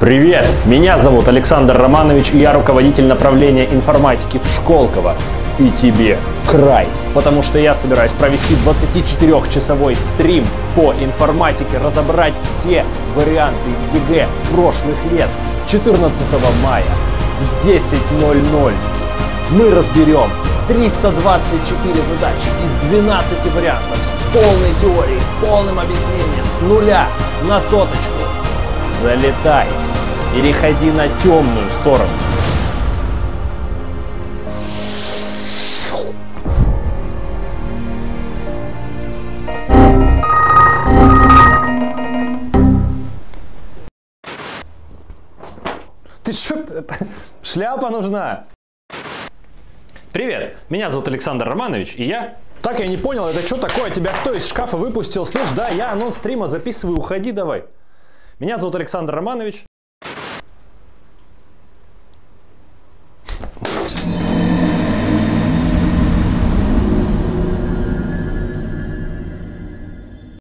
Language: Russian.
Привет! Меня зовут Александр Романович, и я руководитель направления информатики в Школково. И тебе край, потому что я собираюсь провести 24-часовой стрим по информатике, разобрать все варианты ЕГЭ прошлых лет 14 мая в 10.00. Мы разберем 324 задачи из 12 вариантов с полной теорией, с полным объяснением, с нуля на соточку. Залетай! Переходи на темную сторону. Ты что? Шляпа нужна. Привет, меня зовут Александр Романович, и я... Так, я не понял, это что такое? Тебя кто из шкафа выпустил? Слышь, да, я анонс стрима записываю, уходи давай. Меня зовут Александр Романович,